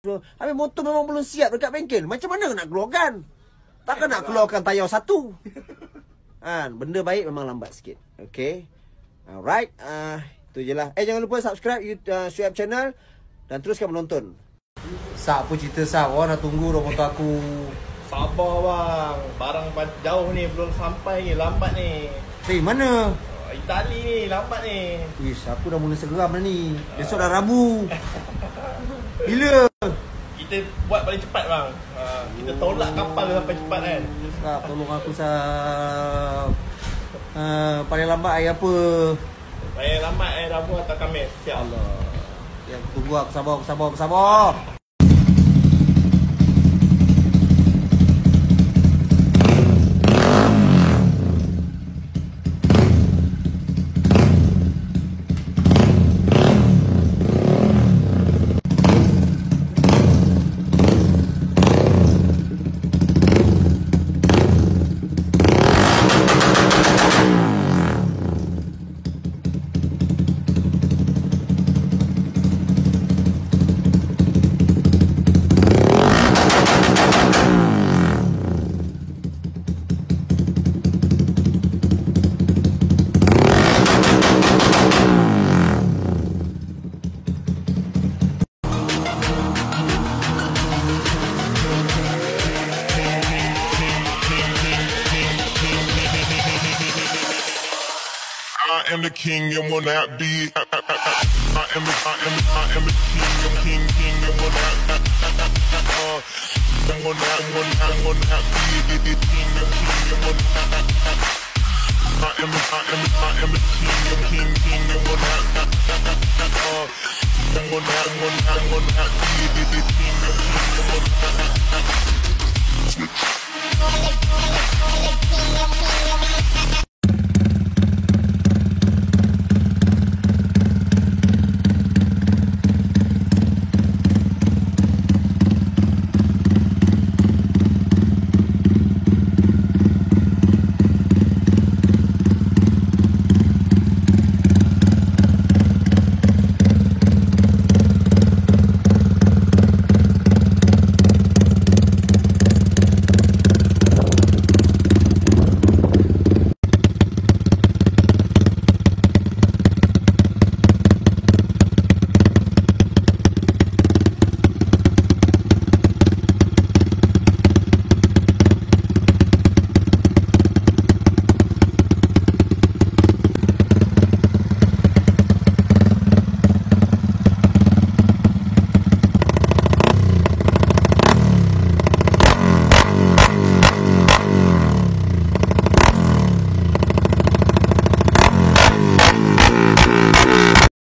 Habis motor memang belum siap dekat bengkel. Macam mana nak keluarkan? Takkan nak keluarkan tayar satu. Kan, benda baik memang lambat sikit. Okay. Alright. Uh, itu je lah. Eh, jangan lupa subscribe YouTube, uh, Sueb channel. Dan teruskan menonton. Sap, apa cerita Sap? Orang dah tunggu dah motor aku. Sabar bang. Barang ba- jauh ni belum sampai ni. Lambat ni. Eh, mana? Oh, Itali ni. Lambat ni. Ish, aku dah mula segeram dah ni. Besok dah Rabu. Bila? Kita buat paling cepat bang. Ha, kita tolak kapal sampai cepat kan. Sap, tolong aku Sap. Uh, paling lambat air apa? Saya lambat eh Rabu atau Khamis. Siap. Allah. Ya, aku tunggu aku sabar, aku sabar, aku sabar. I am the king and will not be. I am the, I am, the, I am the king, king, king and will not. Uh, and will not, will not, will not be the king, king and will not. I am, I am, I am the king, king, king and will not. Uh, and will not, will not, will not be the king, king and will not.